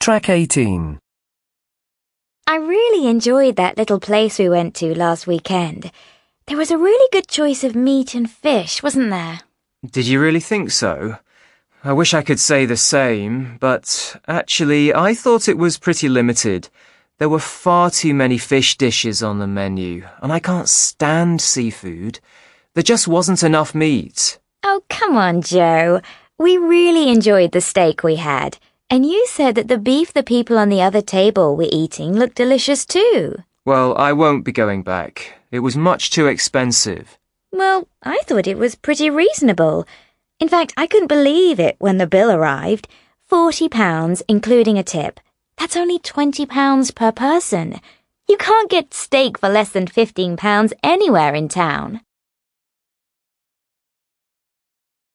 Track 18. I really enjoyed that little place we went to last weekend. There was a really good choice of meat and fish, wasn't there? Did you really think so? I wish I could say the same, but actually, I thought it was pretty limited. There were far too many fish dishes on the menu, and I can't stand seafood. There just wasn't enough meat. Oh, come on, Joe. We really enjoyed the steak we had. And you said that the beef the people on the other table were eating looked delicious too. Well, I won't be going back. It was much too expensive. Well, I thought it was pretty reasonable. In fact, I couldn't believe it when the bill arrived. Forty pounds, including a tip. That's only twenty pounds per person. You can't get steak for less than fifteen pounds anywhere in town.